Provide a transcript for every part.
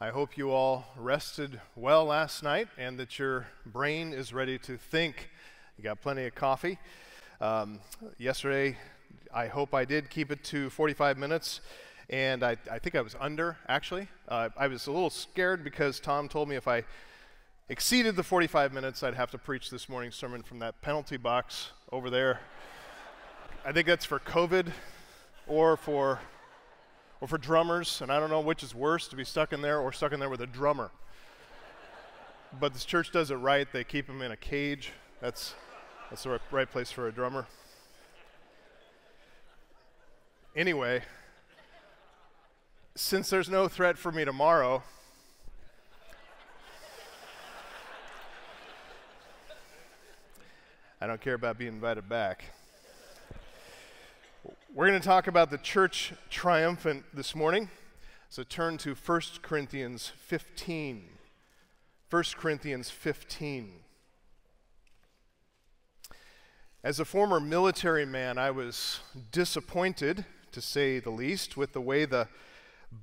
I hope you all rested well last night and that your brain is ready to think. You got plenty of coffee. Um, yesterday, I hope I did keep it to 45 minutes, and I, I think I was under, actually. Uh, I was a little scared because Tom told me if I exceeded the 45 minutes, I'd have to preach this morning's sermon from that penalty box over there. I think that's for COVID or for or for drummers, and I don't know which is worse to be stuck in there or stuck in there with a drummer. but this church does it right. They keep them in a cage. That's that's the right place for a drummer. Anyway, since there's no threat for me tomorrow, I don't care about being invited back. We're going to talk about the church triumphant this morning. So turn to 1 Corinthians 15. 1 Corinthians 15. As a former military man, I was disappointed, to say the least, with the way the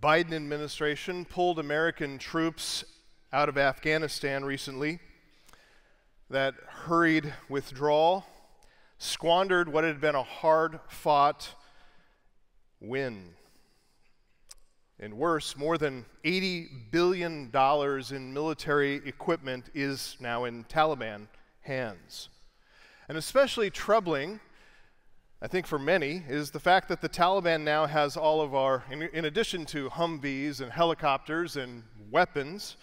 Biden administration pulled American troops out of Afghanistan recently. That hurried withdrawal squandered what had been a hard fought win. And worse, more than $80 billion in military equipment is now in Taliban hands. And especially troubling, I think for many, is the fact that the Taliban now has all of our, in, in addition to Humvees and helicopters and weapons,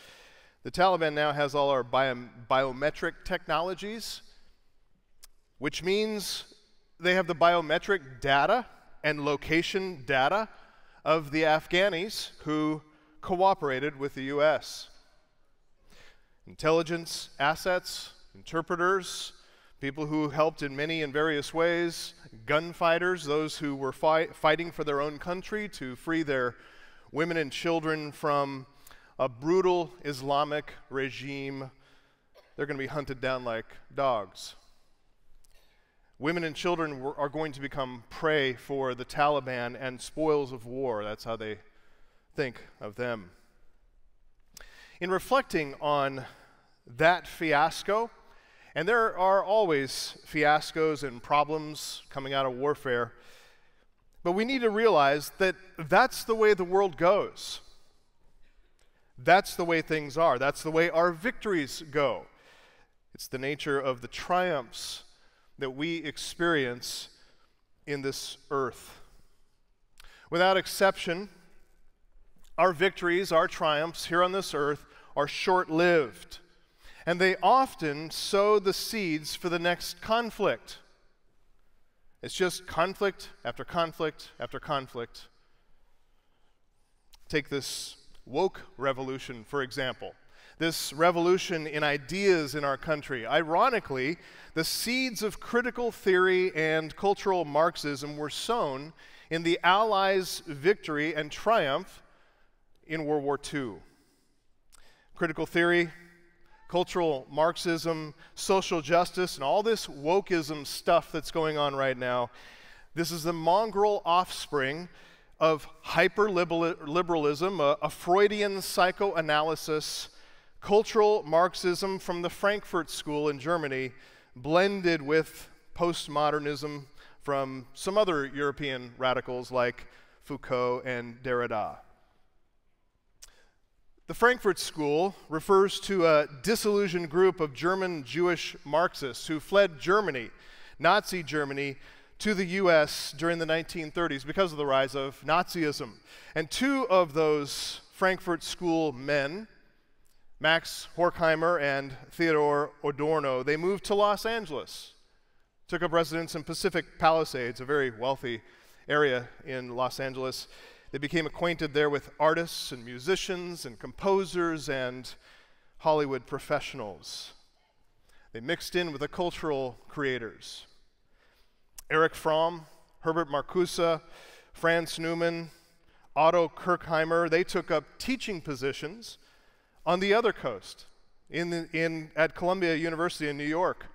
the Taliban now has all our bio, biometric technologies, which means they have the biometric data and location data of the Afghanis who cooperated with the U.S. Intelligence assets, interpreters, people who helped in many and various ways, gunfighters, those who were fi- fighting for their own country to free their women and children from a brutal Islamic regime. They're going to be hunted down like dogs. Women and children are going to become prey for the Taliban and spoils of war. That's how they think of them. In reflecting on that fiasco, and there are always fiascos and problems coming out of warfare, but we need to realize that that's the way the world goes. That's the way things are. That's the way our victories go. It's the nature of the triumphs that we experience in this earth. Without exception, our victories, our triumphs here on this earth are short lived, and they often sow the seeds for the next conflict. It's just conflict after conflict after conflict. Take this woke revolution, for example this revolution in ideas in our country. Ironically, the seeds of critical theory and cultural Marxism were sown in the Allies' victory and triumph in World War II. Critical theory, cultural Marxism, social justice, and all this wokeism stuff that's going on right now, this is the mongrel offspring of hyper-liberalism, a, a Freudian psychoanalysis cultural Marxism from the Frankfurt School in Germany blended with postmodernism from some other European radicals like Foucault and Derrida. The Frankfurt School refers to a disillusioned group of German Jewish Marxists who fled Germany, Nazi Germany, to the US during the 1930s because of the rise of Nazism. And two of those Frankfurt School men Max Horkheimer and Theodore Adorno, they moved to Los Angeles, took up residence in Pacific Palisades, a very wealthy area in Los Angeles. They became acquainted there with artists and musicians and composers and Hollywood professionals. They mixed in with the cultural creators. Eric Fromm, Herbert Marcuse, Franz Neumann, Otto Kirchheimer, they took up teaching positions on the other coast, in, the, in, at Columbia University in New York.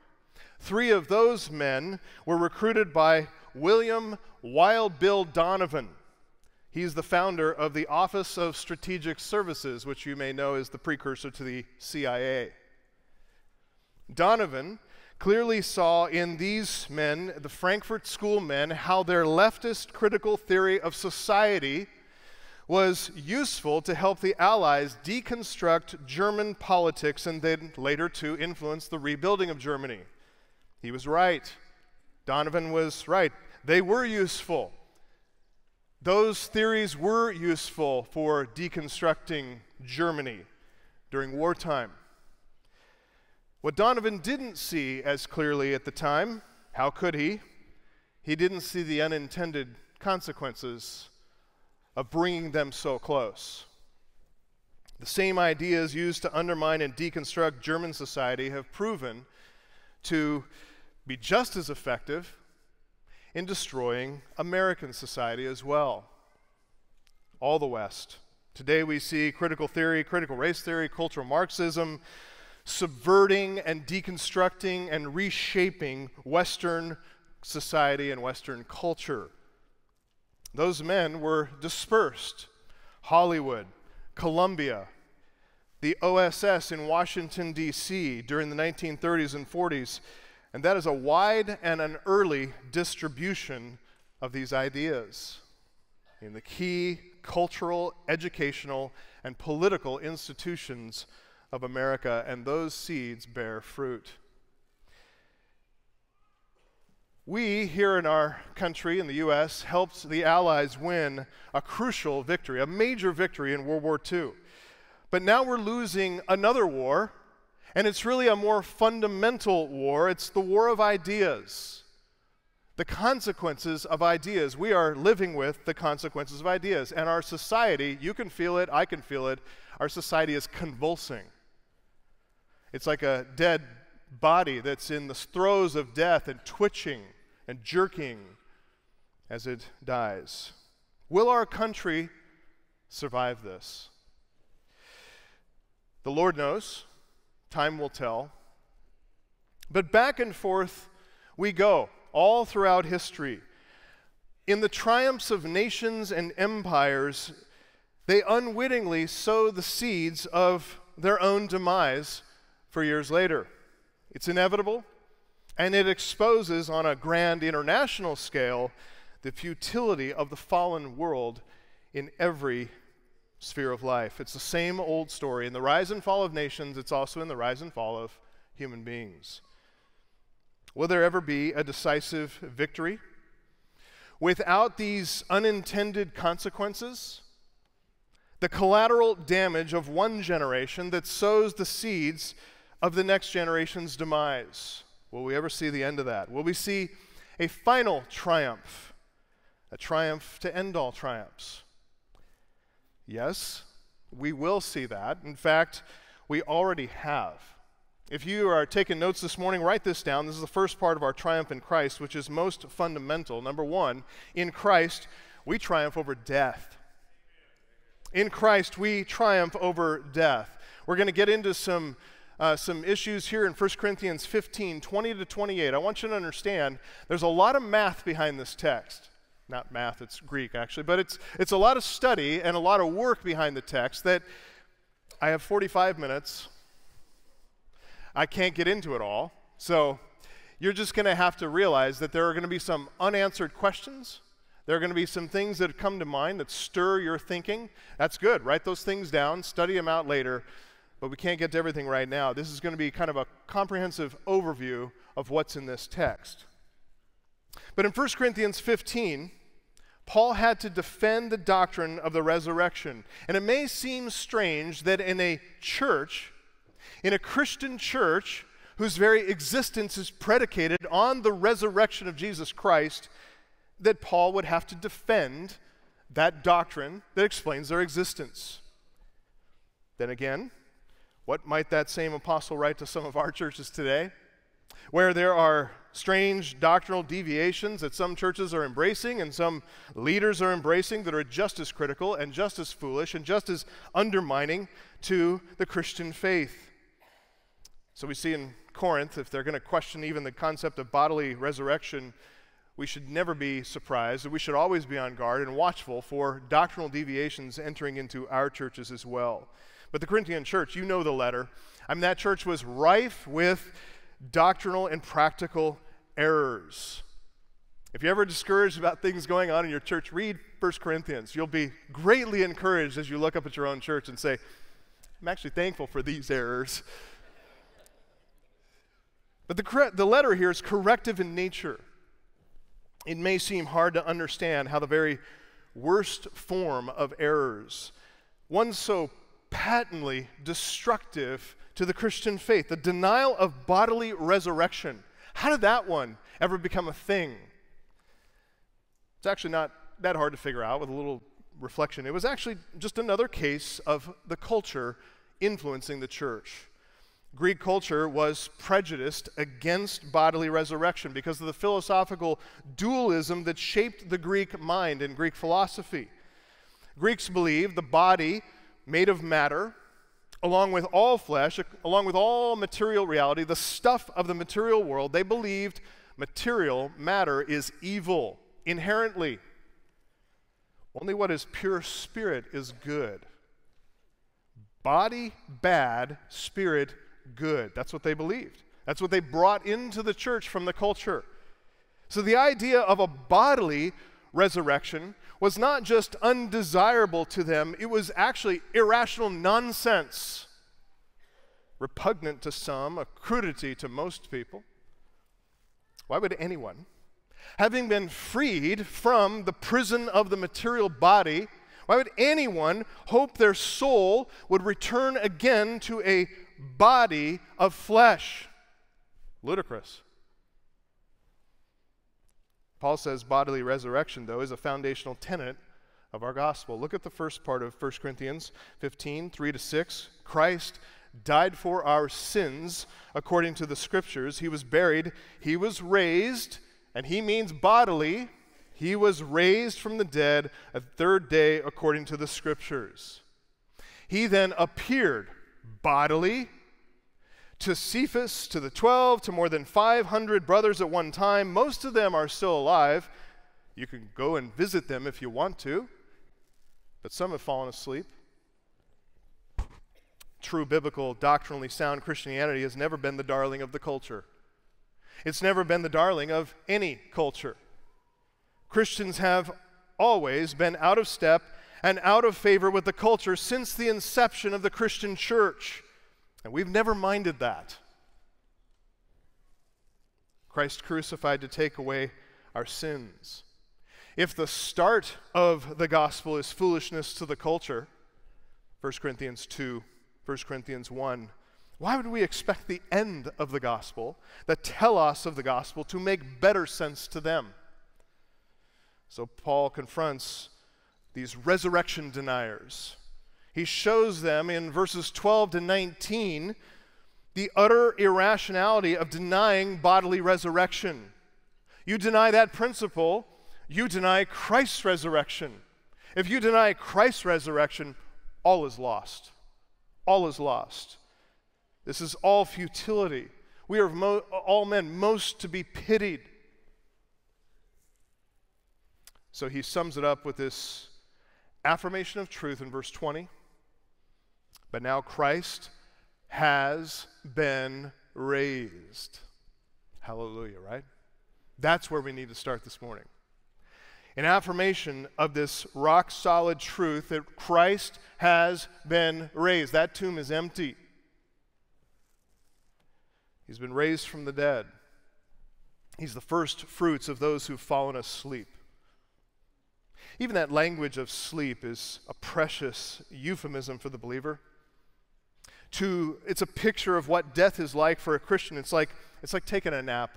Three of those men were recruited by William Wild Bill Donovan. He's the founder of the Office of Strategic Services, which you may know is the precursor to the CIA. Donovan clearly saw in these men, the Frankfurt School men, how their leftist critical theory of society was useful to help the Allies deconstruct German politics and then later to influence the rebuilding of Germany. He was right. Donovan was right. They were useful. Those theories were useful for deconstructing Germany during wartime. What Donovan didn't see as clearly at the time, how could he? He didn't see the unintended consequences of bringing them so close. The same ideas used to undermine and deconstruct German society have proven to be just as effective in destroying American society as well. All the West. Today we see critical theory, critical race theory, cultural Marxism subverting and deconstructing and reshaping Western society and Western culture. Those men were dispersed. Hollywood, Columbia, the OSS in Washington, D.C. during the 1930s and 40s and that is a wide and an early distribution of these ideas in the key cultural, educational, and political institutions of America, and those seeds bear fruit. We, here in our country, in the U.S., helped the Allies win a crucial victory, a major victory in World War II. But now we're losing another war and it's really a more fundamental war. It's the war of ideas. The consequences of ideas. We are living with the consequences of ideas. And our society, you can feel it, I can feel it, our society is convulsing. It's like a dead body that's in the throes of death and twitching and jerking as it dies. Will our country survive this? The Lord knows. Time will tell. But back and forth we go, all throughout history. In the triumphs of nations and empires, they unwittingly sow the seeds of their own demise for years later. It's inevitable, and it exposes on a grand international scale the futility of the fallen world in every sphere of life. It's the same old story. In the rise and fall of nations, it's also in the rise and fall of human beings. Will there ever be a decisive victory? Without these unintended consequences, the collateral damage of one generation that sows the seeds of the next generation's demise. Will we ever see the end of that? Will we see a final triumph, a triumph to end all triumphs? Yes, we will see that. In fact, we already have. If you are taking notes this morning, write this down. This is the first part of our triumph in Christ, which is most fundamental. Number one, in Christ, we triumph over death. In Christ, we triumph over death. We're going to get into some, uh, some issues here in 1 Corinthians 15 20 to 28. I want you to understand there's a lot of math behind this text not math, it's Greek actually, but it's, it's a lot of study and a lot of work behind the text that I have 45 minutes. I can't get into it all. So you're just going to have to realize that there are going to be some unanswered questions. There are going to be some things that come to mind that stir your thinking. That's good. Write those things down, study them out later, but we can't get to everything right now. This is going to be kind of a comprehensive overview of what's in this text. But in 1 Corinthians 15, Paul had to defend the doctrine of the resurrection. And it may seem strange that in a church, in a Christian church, whose very existence is predicated on the resurrection of Jesus Christ, that Paul would have to defend that doctrine that explains their existence. Then again, what might that same apostle write to some of our churches today? Where there are strange doctrinal deviations that some churches are embracing and some leaders are embracing that are just as critical and just as foolish and just as undermining to the Christian faith. So we see in Corinth, if they're going to question even the concept of bodily resurrection, we should never be surprised, we should always be on guard and watchful for doctrinal deviations entering into our churches as well. But the Corinthian church, you know the letter. I mean, that church was rife with doctrinal and practical errors. If you're ever discouraged about things going on in your church, read 1 Corinthians. You'll be greatly encouraged as you look up at your own church and say, I'm actually thankful for these errors. But the, the letter here is corrective in nature it may seem hard to understand how the very worst form of errors, one so patently destructive to the Christian faith, the denial of bodily resurrection, how did that one ever become a thing? It's actually not that hard to figure out with a little reflection. It was actually just another case of the culture influencing the church. Greek culture was prejudiced against bodily resurrection because of the philosophical dualism that shaped the Greek mind and Greek philosophy. Greeks believed the body made of matter, along with all flesh, along with all material reality, the stuff of the material world, they believed material matter is evil inherently. Only what is pure spirit is good. Body bad, spirit good. That's what they believed. That's what they brought into the church from the culture. So the idea of a bodily resurrection was not just undesirable to them, it was actually irrational nonsense, repugnant to some, a crudity to most people. Why would anyone, having been freed from the prison of the material body, why would anyone hope their soul would return again to a body of flesh. Ludicrous. Paul says bodily resurrection, though, is a foundational tenet of our gospel. Look at the first part of 1 Corinthians 15, 3 to 6. Christ died for our sins according to the scriptures. He was buried, he was raised, and he means bodily. He was raised from the dead a third day according to the scriptures. He then appeared bodily to Cephas, to the 12, to more than 500 brothers at one time. Most of them are still alive. You can go and visit them if you want to, but some have fallen asleep. True biblical, doctrinally sound Christianity has never been the darling of the culture. It's never been the darling of any culture. Christians have always been out of step and out of favor with the culture since the inception of the Christian church. And we've never minded that. Christ crucified to take away our sins. If the start of the gospel is foolishness to the culture, 1 Corinthians 2, 1 Corinthians 1, why would we expect the end of the gospel, the telos of the gospel, to make better sense to them? So Paul confronts these resurrection deniers. He shows them in verses 12 to 19 the utter irrationality of denying bodily resurrection. You deny that principle, you deny Christ's resurrection. If you deny Christ's resurrection, all is lost. All is lost. This is all futility. We are all men most to be pitied. So he sums it up with this affirmation of truth in verse 20. But now Christ has been raised. Hallelujah, right? That's where we need to start this morning. An affirmation of this rock solid truth that Christ has been raised. That tomb is empty. He's been raised from the dead. He's the first fruits of those who've fallen asleep. Even that language of sleep is a precious euphemism for the believer. To, it's a picture of what death is like for a Christian. It's like, it's like taking a nap.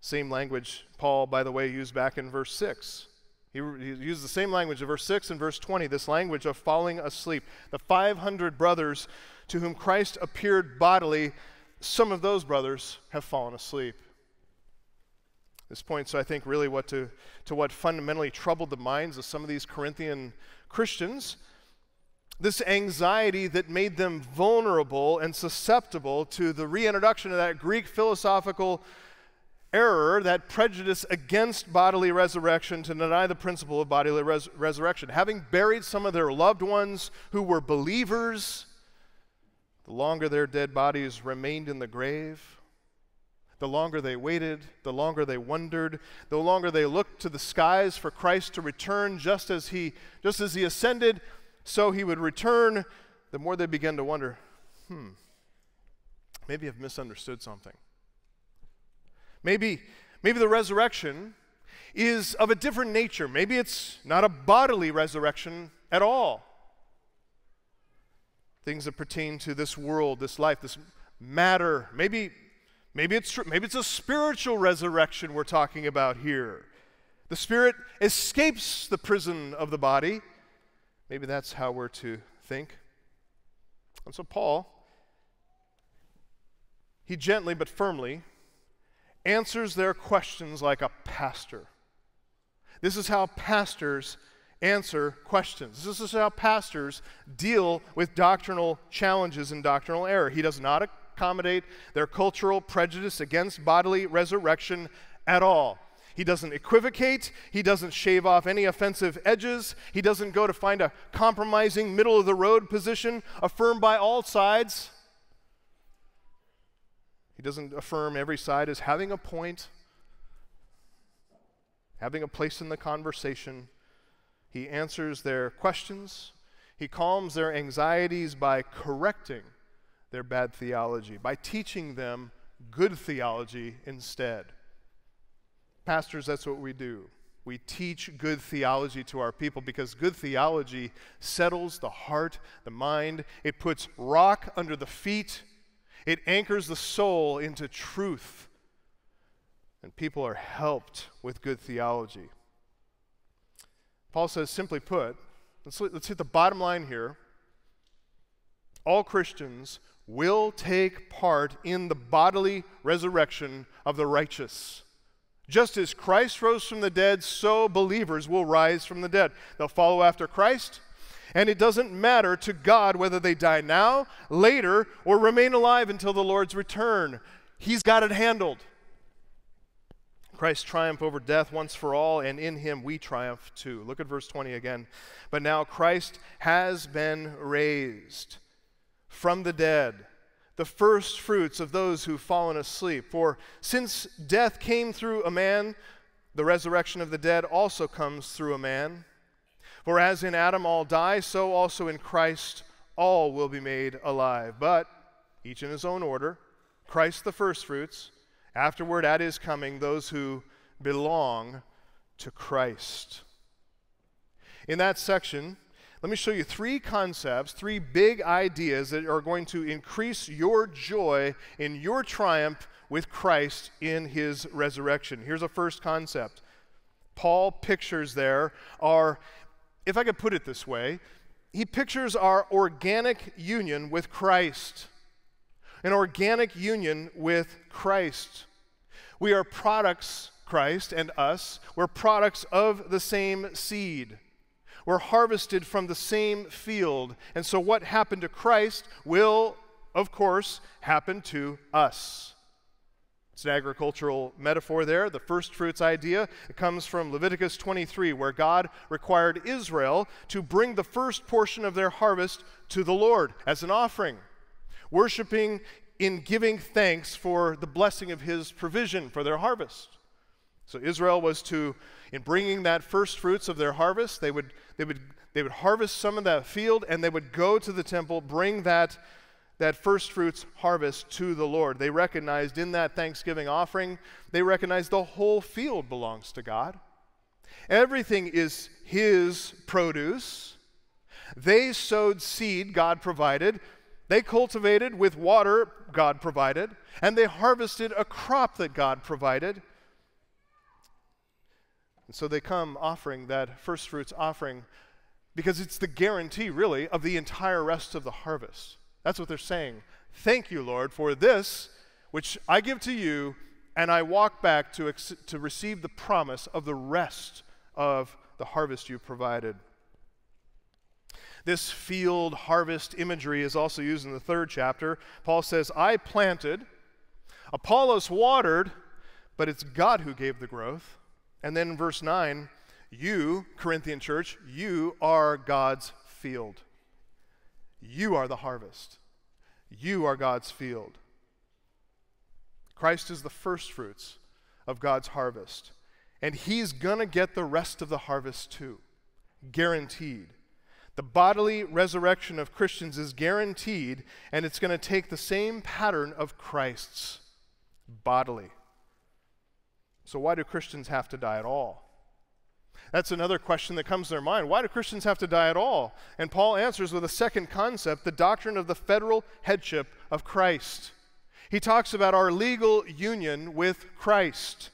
Same language Paul, by the way, used back in verse 6. He, he used the same language in verse 6 and verse 20, this language of falling asleep. The 500 brothers to whom Christ appeared bodily, some of those brothers have fallen asleep. This points, I think, really what to, to what fundamentally troubled the minds of some of these Corinthian Christians. This anxiety that made them vulnerable and susceptible to the reintroduction of that Greek philosophical error, that prejudice against bodily resurrection to deny the principle of bodily res- resurrection. Having buried some of their loved ones who were believers, the longer their dead bodies remained in the grave, the longer they waited, the longer they wondered, the longer they looked to the skies for Christ to return just as he just as he ascended, so he would return, the more they began to wonder, hmm, maybe I've misunderstood something. Maybe, maybe the resurrection is of a different nature. Maybe it's not a bodily resurrection at all. Things that pertain to this world, this life, this matter. Maybe, maybe it's. Maybe it's a spiritual resurrection we're talking about here. The spirit escapes the prison of the body. Maybe that's how we're to think. And so Paul, he gently but firmly answers their questions like a pastor. This is how pastors answer questions. This is how pastors deal with doctrinal challenges and doctrinal error. He does not accommodate their cultural prejudice against bodily resurrection at all. He doesn't equivocate. He doesn't shave off any offensive edges. He doesn't go to find a compromising, middle of the road position affirmed by all sides. He doesn't affirm every side as having a point, having a place in the conversation. He answers their questions. He calms their anxieties by correcting their bad theology, by teaching them good theology instead. Pastors, that's what we do. We teach good theology to our people because good theology settles the heart, the mind. It puts rock under the feet it anchors the soul into truth. And people are helped with good theology. Paul says, simply put, let's, let's hit the bottom line here. All Christians will take part in the bodily resurrection of the righteous. Just as Christ rose from the dead, so believers will rise from the dead. They'll follow after Christ, and it doesn't matter to God whether they die now, later, or remain alive until the Lord's return. He's got it handled. Christ triumphed over death once for all, and in him we triumph too. Look at verse 20 again. But now Christ has been raised from the dead, the first fruits of those who've fallen asleep. For since death came through a man, the resurrection of the dead also comes through a man. For as in Adam all die, so also in Christ all will be made alive. But each in his own order Christ the firstfruits, afterward at his coming, those who belong to Christ. In that section, let me show you three concepts, three big ideas that are going to increase your joy in your triumph with Christ in his resurrection. Here's a first concept. Paul pictures there are if I could put it this way, he pictures our organic union with Christ. An organic union with Christ. We are products, Christ and us, we're products of the same seed. We're harvested from the same field. And so, what happened to Christ will, of course, happen to us. It's an agricultural metaphor there. The first fruits idea it comes from Leviticus 23, where God required Israel to bring the first portion of their harvest to the Lord as an offering, worshiping in giving thanks for the blessing of his provision for their harvest. So Israel was to, in bringing that first fruits of their harvest, they would, they would, they would harvest some of that field and they would go to the temple, bring that that first fruits harvest to the Lord. They recognized in that thanksgiving offering, they recognized the whole field belongs to God. Everything is His produce. They sowed seed, God provided. They cultivated with water, God provided. And they harvested a crop that God provided. And so they come offering that first fruits offering because it's the guarantee, really, of the entire rest of the harvest. That's what they're saying. Thank you, Lord, for this which I give to you, and I walk back to, ex- to receive the promise of the rest of the harvest you provided. This field harvest imagery is also used in the third chapter. Paul says, I planted, Apollos watered, but it's God who gave the growth. And then verse 9, you, Corinthian church, you are God's field. You are the harvest. You are God's field. Christ is the first fruits of God's harvest. And he's going to get the rest of the harvest too. Guaranteed. The bodily resurrection of Christians is guaranteed, and it's going to take the same pattern of Christ's bodily. So, why do Christians have to die at all? That's another question that comes to their mind. Why do Christians have to die at all? And Paul answers with a second concept the doctrine of the federal headship of Christ. He talks about our legal union with Christ.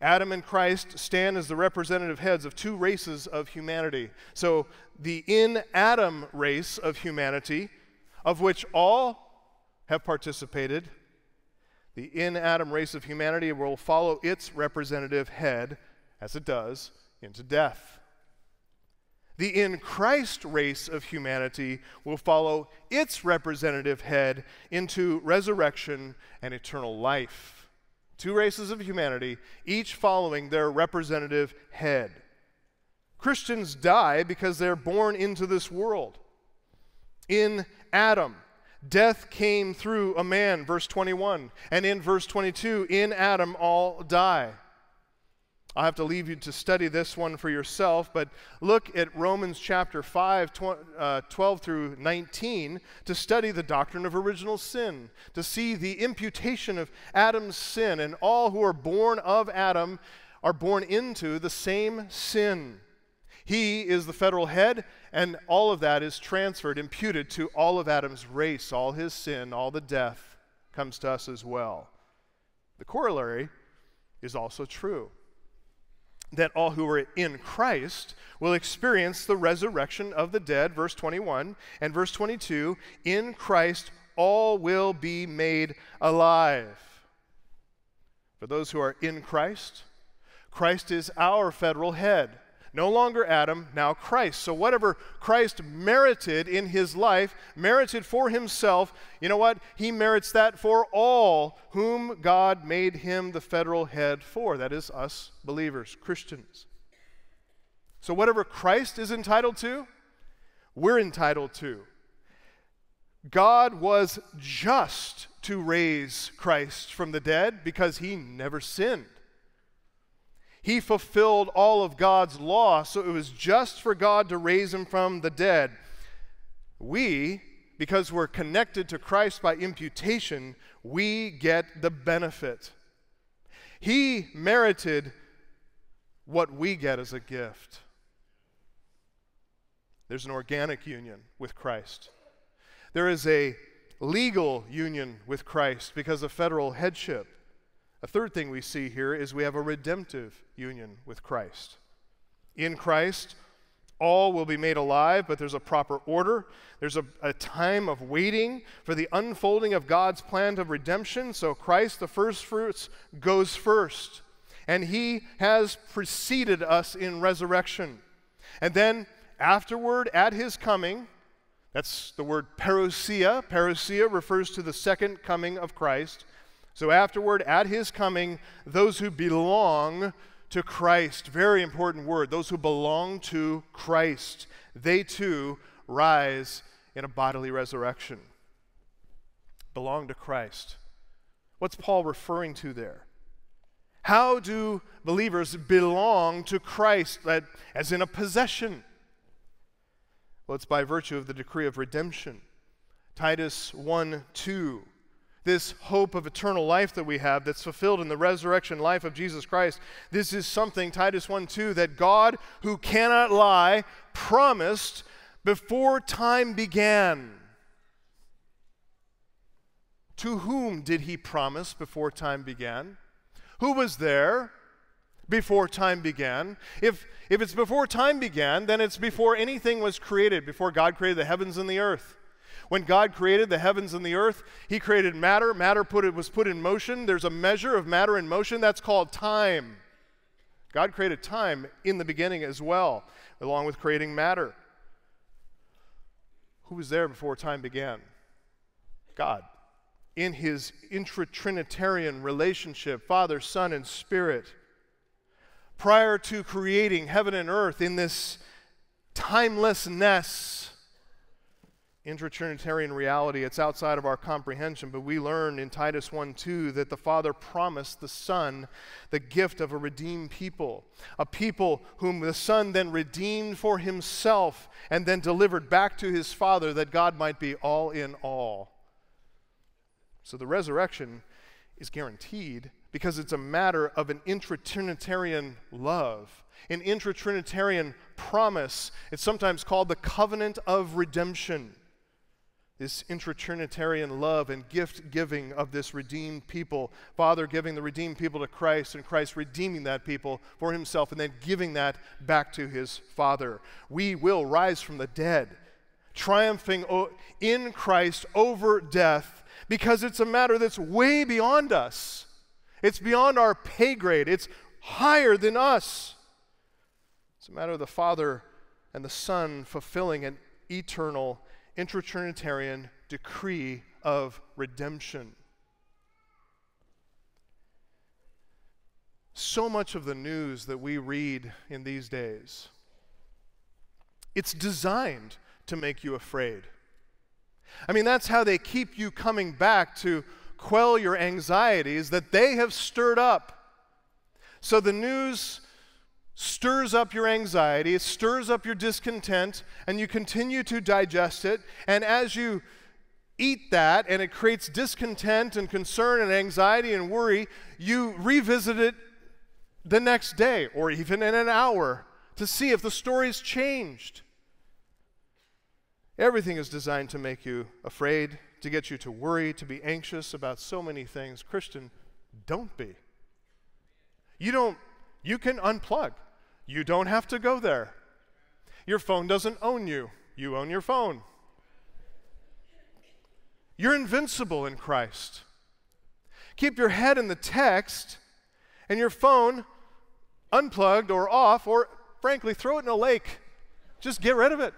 Adam and Christ stand as the representative heads of two races of humanity. So, the in Adam race of humanity, of which all have participated, the in Adam race of humanity will follow its representative head, as it does, into death. The in Christ race of humanity will follow its representative head into resurrection and eternal life two races of humanity, each following their representative head. Christians die because they're born into this world. In Adam, death came through a man, verse 21. And in verse 22, in Adam all die. I'll have to leave you to study this one for yourself, but look at Romans chapter 5, tw- uh, 12 through 19 to study the doctrine of original sin, to see the imputation of Adam's sin, and all who are born of Adam are born into the same sin. He is the federal head, and all of that is transferred, imputed to all of Adam's race. All his sin, all the death comes to us as well. The corollary is also true that all who are in Christ will experience the resurrection of the dead, verse 21, and verse 22 in Christ all will be made alive. For those who are in Christ, Christ is our federal head. No longer Adam, now Christ. So, whatever Christ merited in his life, merited for himself, you know what? He merits that for all whom God made him the federal head for. That is, us believers, Christians. So, whatever Christ is entitled to, we're entitled to. God was just to raise Christ from the dead because he never sinned. He fulfilled all of God's law, so it was just for God to raise him from the dead. We, because we're connected to Christ by imputation, we get the benefit. He merited what we get as a gift. There's an organic union with Christ. There is a legal union with Christ because of federal headship. A third thing we see here is we have a redemptive union with Christ. In Christ, all will be made alive, but there's a proper order. There's a, a, time of waiting for the unfolding of God's plan of redemption. So Christ, the first fruits, goes first. And he has preceded us in resurrection. And then afterward, at his coming, that's the word parousia. Parousia refers to the second coming of Christ. So, afterward, at his coming, those who belong to Christ, very important word, those who belong to Christ, they too rise in a bodily resurrection. Belong to Christ. What's Paul referring to there? How do believers belong to Christ as in a possession? Well, it's by virtue of the decree of redemption. Titus 1 2 this hope of eternal life that we have that's fulfilled in the resurrection life of Jesus Christ. This is something, Titus 1 2, that God, who cannot lie, promised before time began. To whom did he promise before time began? Who was there before time began? If, if it's before time began, then it's before anything was created, before God created the heavens and the earth. When God created the heavens and the earth, He created matter. Matter put it, was put in motion. There's a measure of matter in motion. That's called time. God created time in the beginning as well, along with creating matter. Who was there before time began? God. in his intra-Trinitarian relationship, Father, Son, and Spirit. Prior to creating heaven and earth in this timelessness, intra-Trinitarian reality, it's outside of our comprehension, but we learn in Titus 1 2 that the Father promised the Son the gift of a redeemed people, a people whom the Son then redeemed for himself and then delivered back to his Father that God might be all in all. So the resurrection is guaranteed because it's a matter of an intra-Trinitarian love, an intra-Trinitarian promise. It's sometimes called the covenant of redemption. This intra-Trinitarian love and gift giving of this redeemed people, Father giving the redeemed people to Christ, and Christ redeeming that people for himself, and then giving that back to his Father. We will rise from the dead, triumphing in Christ over death because it's a matter that's way beyond us. It's beyond our pay grade, it's higher than us. It's a matter of the Father and the Son fulfilling an eternal, intra-Trinitarian decree of redemption. So much of the news that we read in these days, it's designed to make you afraid. I mean, that's how they keep you coming back to quell your anxieties that they have stirred up. So the news stirs up your anxiety, it stirs up your discontent, and you continue to digest it. And as you eat that and it creates discontent and concern and anxiety and worry, you revisit it the next day or even in an hour to see if the story's changed. Everything is designed to make you afraid, to get you to worry, to be anxious about so many things. Christian, don't be. You don't you can unplug. You don't have to go there. Your phone doesn't own you. You own your phone. You're invincible in Christ. Keep your head in the text and your phone unplugged or off, or frankly, throw it in a lake. Just get rid of it.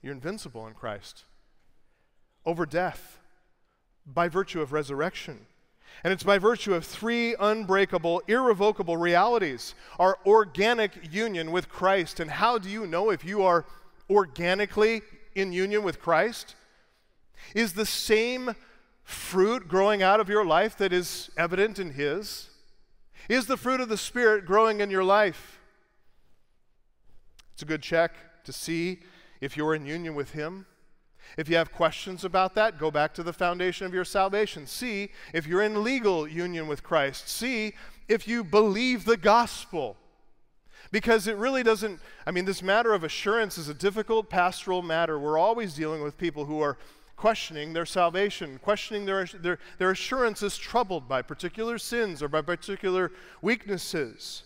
You're invincible in Christ over death by virtue of resurrection. And it's by virtue of three unbreakable, irrevocable realities our organic union with Christ. And how do you know if you are organically in union with Christ? Is the same fruit growing out of your life that is evident in His? Is the fruit of the Spirit growing in your life? It's a good check to see if you're in union with Him. If you have questions about that, go back to the foundation of your salvation. See if you're in legal union with Christ. See if you believe the gospel. Because it really doesn't, I mean, this matter of assurance is a difficult pastoral matter. We're always dealing with people who are questioning their salvation, questioning their, their, their assurance is troubled by particular sins or by particular weaknesses.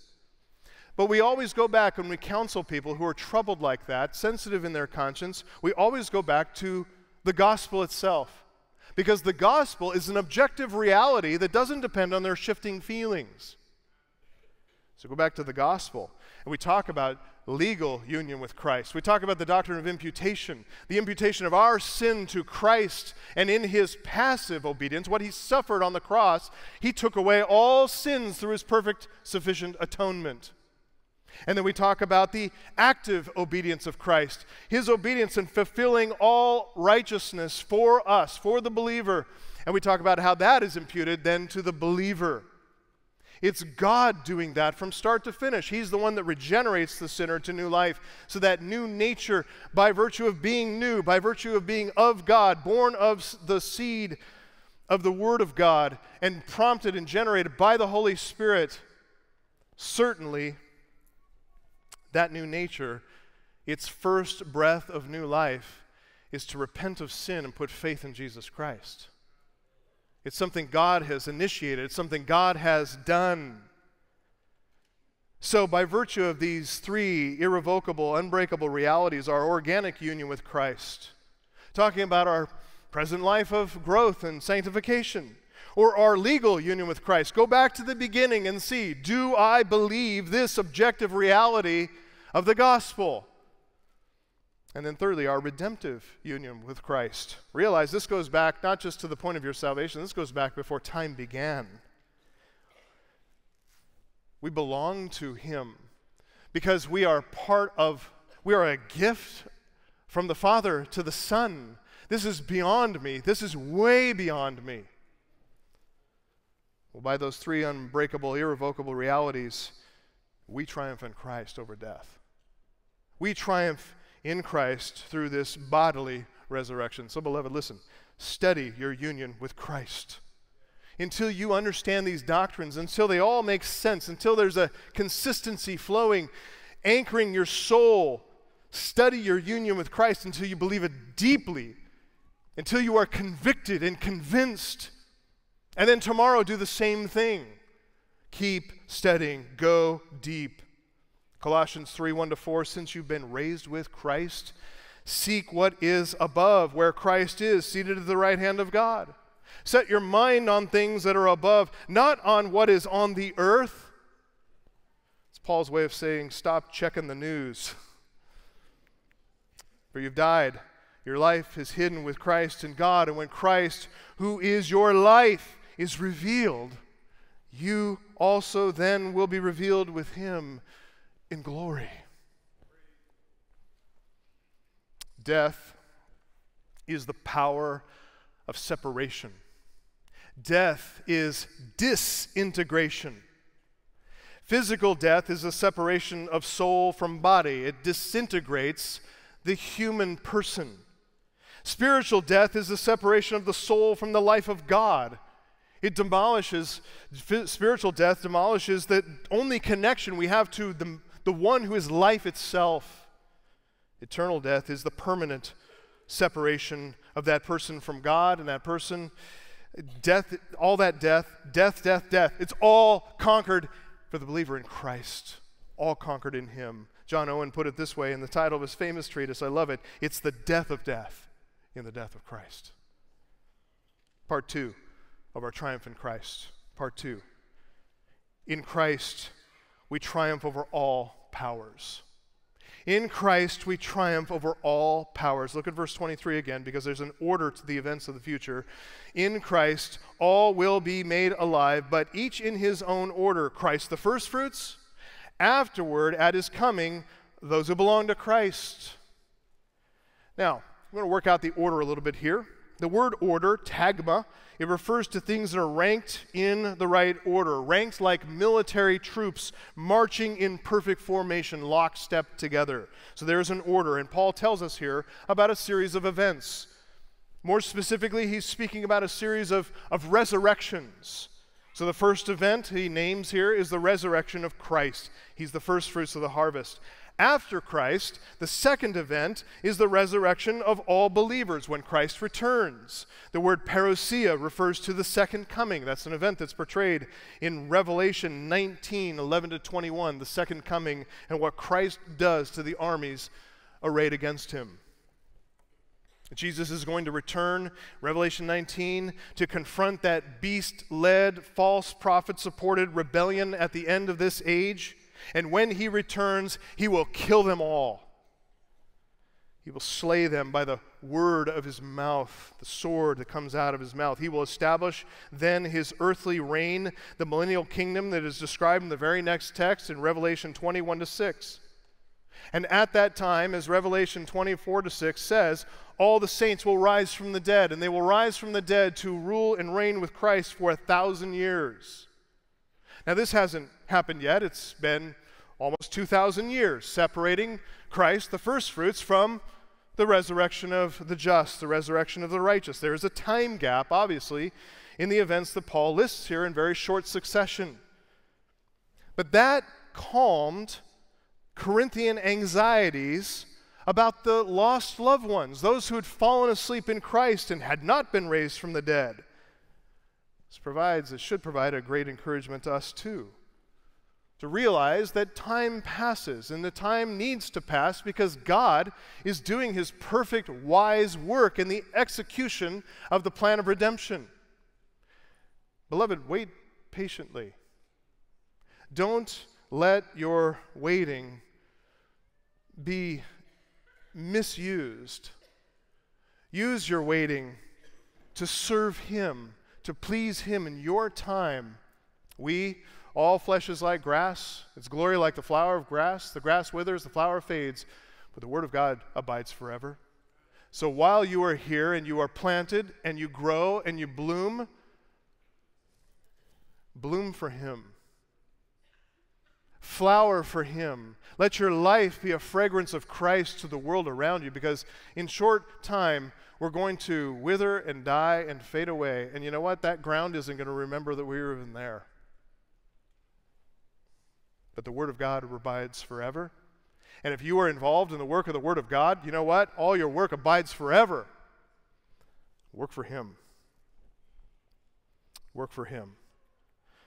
But we always go back when we counsel people who are troubled like that, sensitive in their conscience, we always go back to the gospel itself. Because the gospel is an objective reality that doesn't depend on their shifting feelings. So go back to the gospel, and we talk about legal union with Christ. We talk about the doctrine of imputation, the imputation of our sin to Christ, and in his passive obedience, what he suffered on the cross, he took away all sins through his perfect, sufficient atonement. And then we talk about the active obedience of Christ, his obedience in fulfilling all righteousness for us, for the believer. And we talk about how that is imputed then to the believer. It's God doing that from start to finish. He's the one that regenerates the sinner to new life. So that new nature, by virtue of being new, by virtue of being of God, born of the seed of the Word of God, and prompted and generated by the Holy Spirit, certainly that new nature, its first breath of new life, is to repent of sin and put faith in Jesus Christ. It's something God has initiated, it's something God has done. So, by virtue of these three irrevocable, unbreakable realities, our organic union with Christ, talking about our present life of growth and sanctification, or our legal union with Christ, go back to the beginning and see do I believe this objective reality of the gospel. And then, thirdly, our redemptive union with Christ. Realize this goes back not just to the point of your salvation, this goes back before time began. We belong to Him because we are part of, we are a gift from the Father to the Son. This is beyond me. This is way beyond me. Well, by those three unbreakable, irrevocable realities, we triumph in Christ over death. We triumph in Christ through this bodily resurrection. So, beloved, listen study your union with Christ. Until you understand these doctrines, until they all make sense, until there's a consistency flowing, anchoring your soul, study your union with Christ until you believe it deeply, until you are convicted and convinced. And then tomorrow, do the same thing. Keep studying, go deep. Colossians 3 1 to 4 Since you've been raised with Christ, seek what is above, where Christ is, seated at the right hand of God. Set your mind on things that are above, not on what is on the earth. It's Paul's way of saying, stop checking the news. For you've died. Your life is hidden with Christ in God. And when Christ, who is your life, is revealed, you also then will be revealed with him in glory. Death is the power of separation. Death is disintegration. Physical death is a separation of soul from body, it disintegrates the human person. Spiritual death is the separation of the soul from the life of God. It demolishes, spiritual death demolishes the only connection we have to the, the one who is life itself. Eternal death is the permanent separation of that person from God and that person. Death, all that death, death, death, death, it's all conquered for the believer in Christ, all conquered in Him. John Owen put it this way in the title of his famous treatise. I love it. It's the death of death in the death of Christ. Part two of our triumph in Christ. Part two. In Christ, we triumph over all powers. In Christ, we triumph over all powers. Look at verse 23 again, because there's an order to the events of the future. In Christ, all will be made alive, but each in his own order. Christ the firstfruits, afterward, at his coming, those who belong to Christ. Now, I'm going to work out the order a little bit here. The word order, tagma, it refers to things that are ranked in the right order, ranked like military troops marching in perfect formation, lockstep together. So there is an order, and Paul tells us here about a series of events. More specifically, he's speaking about a series of, of resurrections. So the first event he names here is the resurrection of Christ. He's the first fruits of the harvest. After Christ, the second event is the resurrection of all believers when Christ returns. The word parousia refers to the second coming. That's an event that's portrayed in Revelation 19 11 to 21, the second coming, and what Christ does to the armies arrayed against him. Jesus is going to return, Revelation 19, to confront that beast led, false prophet supported rebellion at the end of this age. And when he returns, he will kill them all. He will slay them by the word of his mouth, the sword that comes out of his mouth. He will establish then his earthly reign, the millennial kingdom that is described in the very next text in Revelation 21 to 6. And at that time, as Revelation 24 to 6 says, all the saints will rise from the dead, and they will rise from the dead to rule and reign with Christ for a thousand years. Now, this hasn't happened yet. It's been almost 2,000 years separating Christ, the firstfruits, from the resurrection of the just, the resurrection of the righteous. There is a time gap, obviously, in the events that Paul lists here in very short succession. But that calmed Corinthian anxieties about the lost loved ones, those who had fallen asleep in Christ and had not been raised from the dead. This provides, it should provide a great encouragement to us too. To realize that time passes and the time needs to pass because God is doing his perfect, wise work in the execution of the plan of redemption. Beloved, wait patiently. Don't let your waiting be misused. Use your waiting to serve Him, to please Him in your time. We, all flesh is like grass, its glory like the flower of grass. The grass withers, the flower fades, but the Word of God abides forever. So while you are here and you are planted and you grow and you bloom, bloom for Him. Flower for Him. Let your life be a fragrance of Christ to the world around you because in short time, we're going to wither and die and fade away. And you know what? That ground isn't going to remember that we were even there. But the Word of God abides forever. And if you are involved in the work of the Word of God, you know what? All your work abides forever. Work for Him. Work for Him.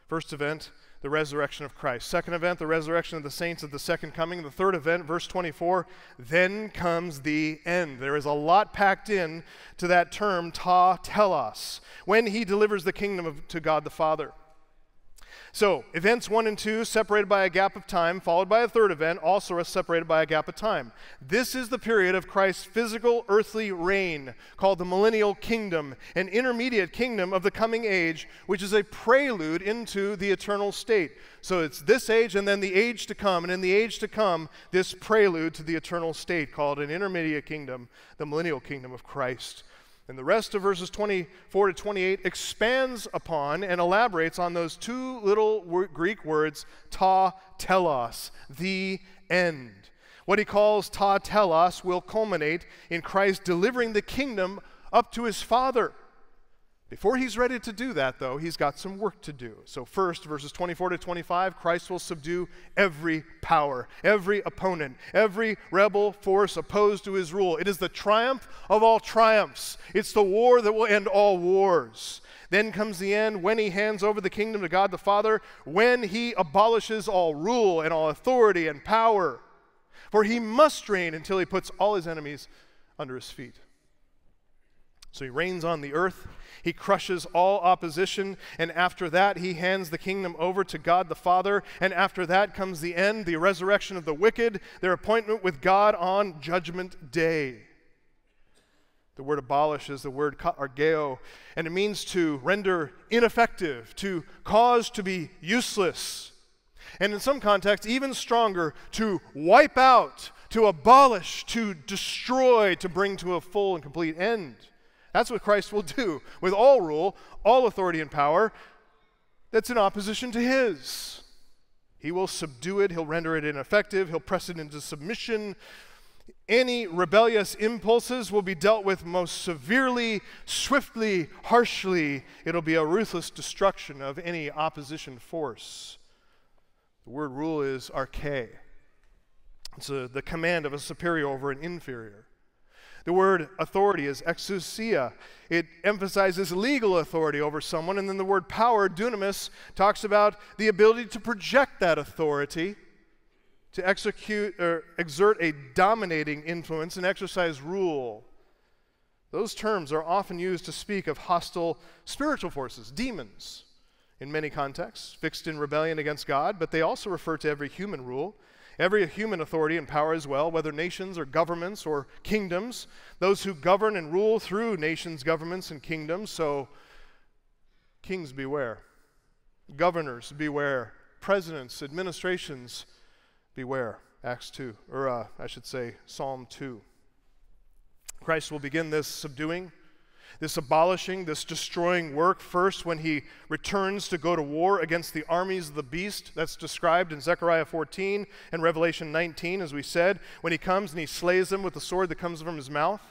First event, the resurrection of Christ. Second event, the resurrection of the saints at the second coming. The third event, verse 24, then comes the end. There is a lot packed in to that term, ta telos, when he delivers the kingdom of, to God the Father. So, events one and two separated by a gap of time, followed by a third event, also separated by a gap of time. This is the period of Christ's physical earthly reign, called the millennial kingdom, an intermediate kingdom of the coming age, which is a prelude into the eternal state. So, it's this age and then the age to come, and in the age to come, this prelude to the eternal state called an intermediate kingdom, the millennial kingdom of Christ. And the rest of verses 24 to 28 expands upon and elaborates on those two little Greek words, ta telos, the end. What he calls ta telos will culminate in Christ delivering the kingdom up to his Father. Before he's ready to do that, though, he's got some work to do. So, first, verses 24 to 25, Christ will subdue every power, every opponent, every rebel force opposed to his rule. It is the triumph of all triumphs, it's the war that will end all wars. Then comes the end when he hands over the kingdom to God the Father, when he abolishes all rule and all authority and power. For he must reign until he puts all his enemies under his feet. So he reigns on the earth he crushes all opposition, and after that, he hands the kingdom over to God the Father. And after that comes the end, the resurrection of the wicked, their appointment with God on Judgment Day. The word abolish is the word argeo, and it means to render ineffective, to cause to be useless. And in some contexts, even stronger, to wipe out, to abolish, to destroy, to bring to a full and complete end. That's what Christ will do with all rule, all authority and power that's in opposition to his. He will subdue it, he'll render it ineffective, he'll press it into submission. Any rebellious impulses will be dealt with most severely, swiftly, harshly. It'll be a ruthless destruction of any opposition force. The word rule is arche. It's a, the command of a superior over an inferior. The word authority is exousia. It emphasizes legal authority over someone. And then the word power, dunamis, talks about the ability to project that authority, to execute or exert a dominating influence and exercise rule. Those terms are often used to speak of hostile spiritual forces, demons, in many contexts, fixed in rebellion against God, but they also refer to every human rule every human authority and power as well, whether nations or governments or kingdoms, those who govern and rule through nations, governments, and kingdoms. So, kings beware, governors beware, presidents, administrations beware. Acts 2, or uh, I should say, Psalm 2. Christ will begin this subduing this abolishing, this destroying work first when he returns to go to war against the armies of the beast. That's described in Zechariah 14 and Revelation 19, as we said, when he comes and he slays them with the sword that comes from his mouth.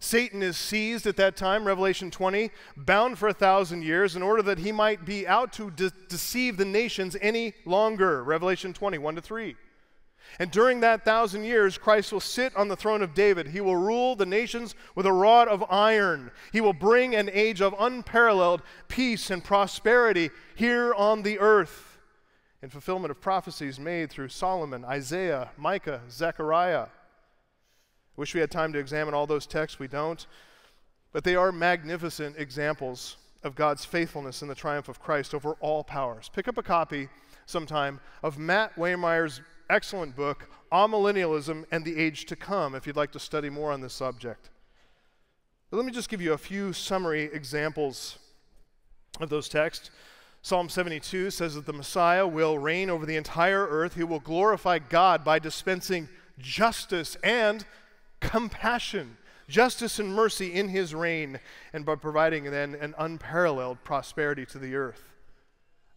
Satan is seized at that time, Revelation 20, bound for a thousand years in order that he might be out to de- deceive the nations any longer, Revelation 20, 1 to 3. And during that thousand years, Christ will sit on the throne of David. He will rule the nations with a rod of iron. He will bring an age of unparalleled peace and prosperity here on the earth in fulfillment of prophecies made through Solomon, Isaiah, Micah, Zechariah. I wish we had time to examine all those texts. We don't. But they are magnificent examples of God's faithfulness in the triumph of Christ over all powers. Pick up a copy sometime of Matt Waymeyer's excellent book, Amillennialism and the Age to Come, if you'd like to study more on this subject. But let me just give you a few summary examples of those texts. Psalm 72 says that the Messiah will reign over the entire earth. He will glorify God by dispensing justice and compassion, justice and mercy in his reign, and by providing then an unparalleled prosperity to the earth.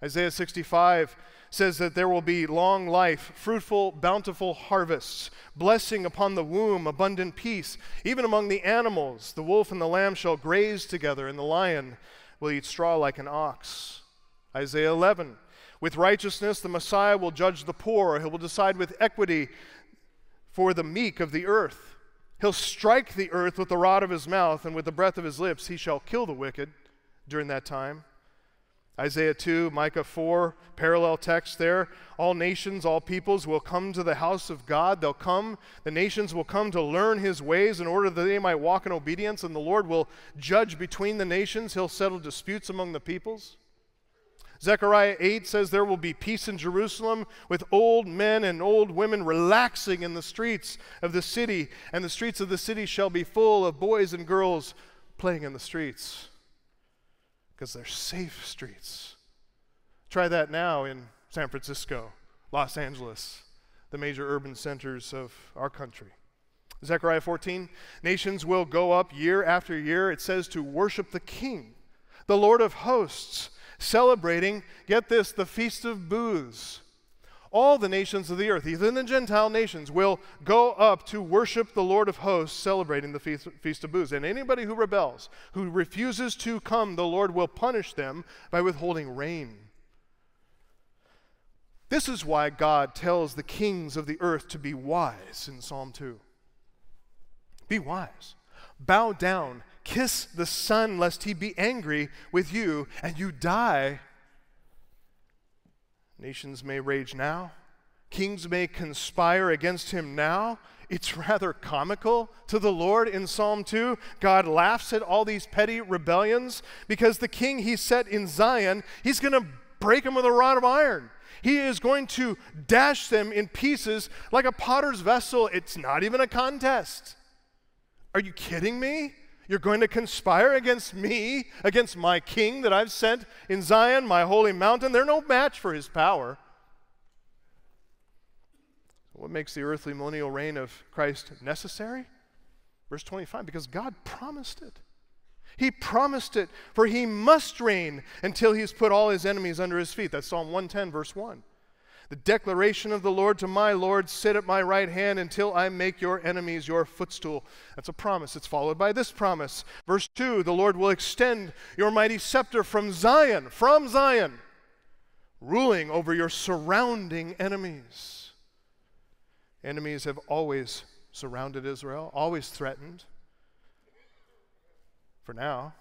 Isaiah 65 says that there will be long life, fruitful, bountiful harvests, blessing upon the womb, abundant peace. Even among the animals, the wolf and the lamb shall graze together, and the lion will eat straw like an ox. Isaiah 11. With righteousness, the Messiah will judge the poor. He will decide with equity for the meek of the earth. He'll strike the earth with the rod of his mouth, and with the breath of his lips, he shall kill the wicked during that time. Isaiah 2, Micah 4, parallel text there. All nations, all peoples will come to the house of God. They'll come, the nations will come to learn his ways in order that they might walk in obedience, and the Lord will judge between the nations. He'll settle disputes among the peoples. Zechariah 8 says there will be peace in Jerusalem with old men and old women relaxing in the streets of the city, and the streets of the city shall be full of boys and girls playing in the streets because they're safe streets. Try that now in San Francisco, Los Angeles, the major urban centers of our country. Zechariah 14, nations will go up year after year, it says, to worship the King, the Lord of hosts, celebrating, get this, the Feast of Booths all the nations of the earth, even the Gentile nations, will go up to worship the Lord of hosts, celebrating the Feast, Feast of Booths. And anybody who rebels, who refuses to come, the Lord will punish them by withholding rain. This is why God tells the kings of the earth to be wise in Psalm 2. Be wise. Bow down. Kiss the Son, lest he be angry with you and you die Nations may rage now, kings may conspire against him now. It's rather comical to the Lord in Psalm 2. God laughs at all these petty rebellions because the king he set in Zion, he's going to break them with a rod of iron. He is going to dash them in pieces like a potter's vessel. It's not even a contest. Are you kidding me? You're going to conspire against me, against my king that I've sent in Zion, my holy mountain. They're no match for his power. What makes the earthly millennial reign of Christ necessary? Verse 25, because God promised it. He promised it, for he must reign until he's put all his enemies under his feet. That's Psalm 110, verse 1. The declaration of the Lord to my Lord, sit at my right hand until I make your enemies your footstool. That's a promise. It's followed by this promise. Verse 2 The Lord will extend your mighty scepter from Zion, from Zion, ruling over your surrounding enemies. Enemies have always surrounded Israel, always threatened. For now.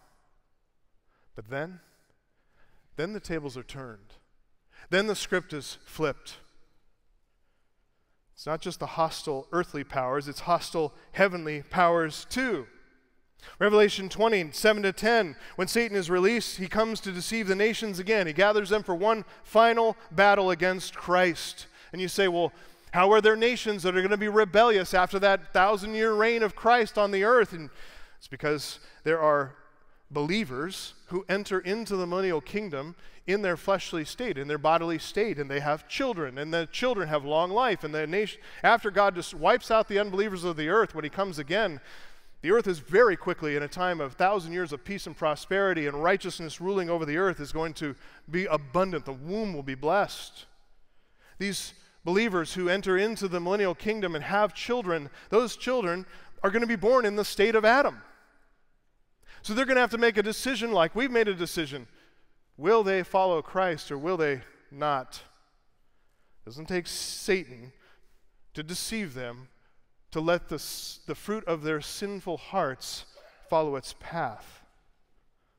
But then, then the tables are turned. Then the script is flipped. It's not just the hostile earthly powers, it's hostile heavenly powers too. Revelation 20, 7 to 10, when Satan is released, he comes to deceive the nations again. He gathers them for one final battle against Christ. And you say, well, how are there nations that are going to be rebellious after that thousand year reign of Christ on the earth? And it's because there are believers who enter into the millennial kingdom in their fleshly state, in their bodily state, and they have children, and the children have long life. And the nation, after God just wipes out the unbelievers of the earth when He comes again, the earth is very quickly in a time of thousand years of peace and prosperity and righteousness ruling over the earth is going to be abundant. The womb will be blessed. These believers who enter into the millennial kingdom and have children, those children are going to be born in the state of Adam. So they're going to have to make a decision like we've made a decision. Will they follow Christ or will they not? It doesn't take Satan to deceive them, to let the, the fruit of their sinful hearts follow its path.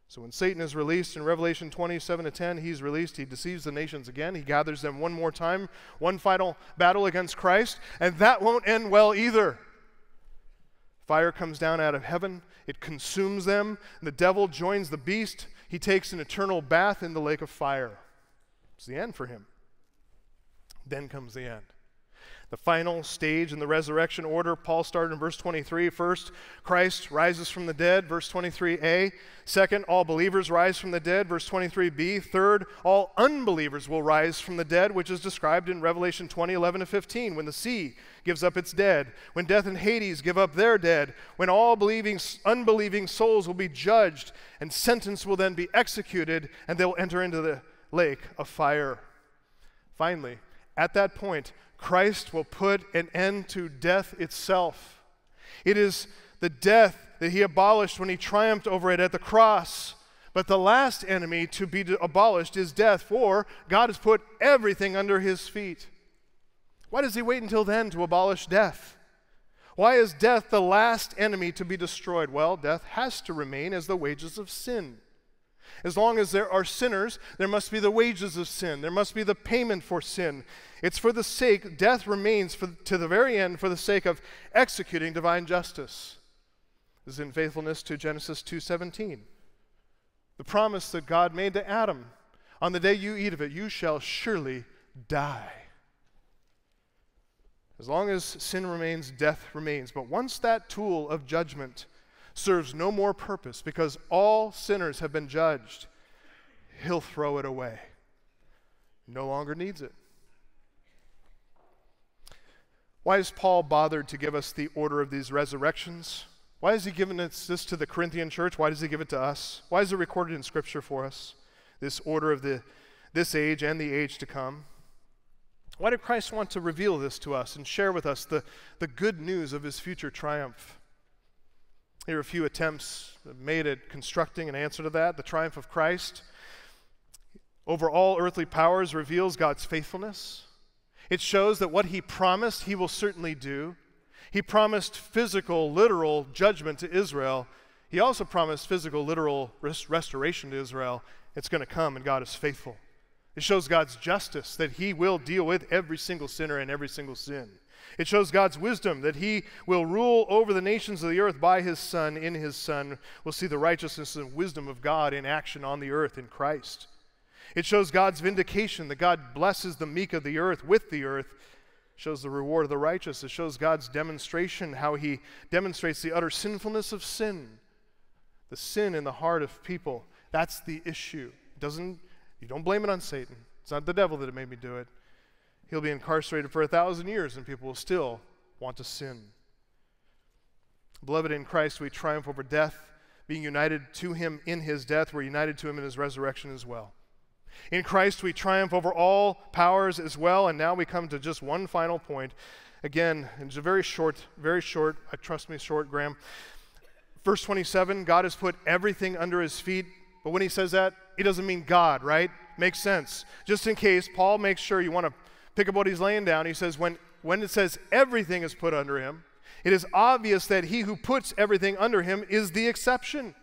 So when Satan is released in Revelation 27 to 10, he's released. He deceives the nations again. He gathers them one more time, one final battle against Christ, and that won't end well either. Fire comes down out of heaven, it consumes them. the devil joins the beast he takes an eternal bath in the lake of fire. It's the end for him. Then comes the end. The final stage in the resurrection order, Paul started in verse 23. First, Christ rises from the dead, verse 23a. Second, all believers rise from the dead, verse 23b. Third, all unbelievers will rise from the dead, which is described in Revelation 20, 11 to 15, when the sea gives up its dead, when death and Hades give up their dead, when all believing, unbelieving souls will be judged, and sentence will then be executed, and they will enter into the lake of fire. Finally, at that point, Christ will put an end to death itself. It is the death that he abolished when he triumphed over it at the cross. But the last enemy to be abolished is death, for God has put everything under his feet. Why does he wait until then to abolish death? Why is death the last enemy to be destroyed? Well, death has to remain as the wages of sin. As long as there are sinners, there must be the wages of sin. There must be the payment for sin. It's for the sake, death remains for, to the very end for the sake of executing divine justice. This is in faithfulness to Genesis 2:17. The promise that God made to Adam, on the day you eat of it, you shall surely die. As long as sin remains, death remains. But once that tool of judgment serves no more purpose because all sinners have been judged, he'll throw it away. No longer needs it. Why has Paul bothered to give us the order of these resurrections? Why has he given us this to the Corinthian church? Why does he give it to us? Why is it recorded in Scripture for us? This order of the, this age and the age to come. Why did Christ want to reveal this to us and share with us the, the good news of his future triumph? Here are a few attempts made at constructing an answer to that. The triumph of Christ over all earthly powers reveals God's faithfulness. It shows that what he promised, he will certainly do. He promised physical, literal judgment to Israel. He also promised physical, literal res- restoration to Israel. It's going to come, and God is faithful. It shows God's justice that he will deal with every single sinner and every single sin. It shows God's wisdom that he will rule over the nations of the earth by his Son, in his Son. We'll see the righteousness and wisdom of God in action on the earth in Christ. It shows God's vindication that God blesses the meek of the earth with the earth. It shows the reward of the righteous. It shows God's demonstration, how he demonstrates the utter sinfulness of sin, the sin in the heart of people. That's the issue. Doesn't you don't blame it on Satan. It's not the devil that made me do it. He'll be incarcerated for a thousand years, and people will still want to sin. Beloved, in Christ, we triumph over death. Being united to him in his death, we're united to him in his resurrection as well. In Christ, we triumph over all powers as well. And now we come to just one final point. Again, it's a very short, very short, I trust me, short, Graham. Verse 27 God has put everything under his feet. But when he says that, he doesn't mean God, right? Makes sense. Just in case, Paul makes sure you want to pick up what he's laying down. He says, when, when it says everything is put under him, it is obvious that he who puts everything under him is the exception.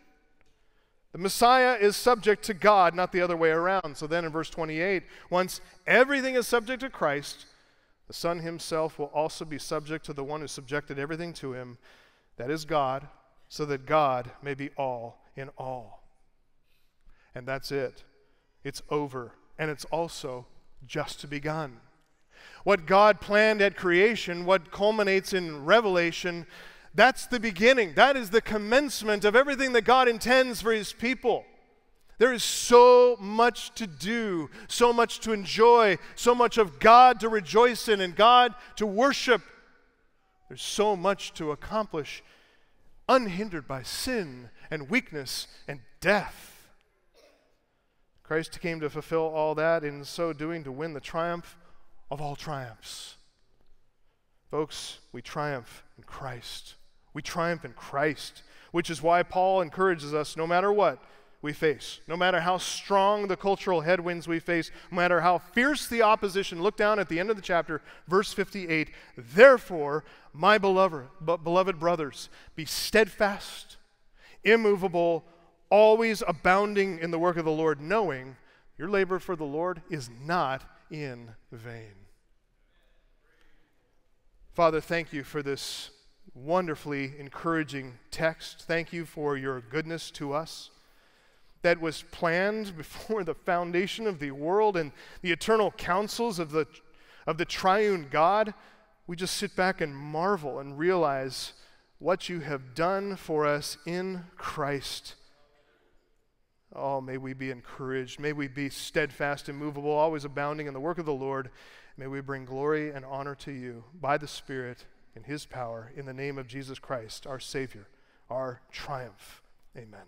The Messiah is subject to God, not the other way around. So then in verse 28, once everything is subject to Christ, the Son himself will also be subject to the one who subjected everything to him, that is God, so that God may be all in all. And that's it. It's over. And it's also just to begun. What God planned at creation, what culminates in Revelation, that's the beginning. That is the commencement of everything that God intends for His people. There is so much to do, so much to enjoy, so much of God to rejoice in and God to worship. There's so much to accomplish, unhindered by sin and weakness and death. Christ came to fulfill all that, in so doing, to win the triumph of all triumphs. Folks, we triumph in Christ. We triumph in Christ, which is why Paul encourages us no matter what we face, no matter how strong the cultural headwinds we face, no matter how fierce the opposition. Look down at the end of the chapter, verse 58. Therefore, my beloved, beloved brothers, be steadfast, immovable, always abounding in the work of the Lord, knowing your labor for the Lord is not in vain. Father, thank you for this wonderfully encouraging text. Thank you for your goodness to us that was planned before the foundation of the world and the eternal counsels of the, of the triune God we just sit back and marvel and realize what you have done for us in Christ. Oh, may we be encouraged. May we be steadfast, immovable, always abounding in the work of the Lord. May we bring glory and honor to you by the Spirit in His power, in the name of Jesus Christ, our Savior, our triumph. Amen.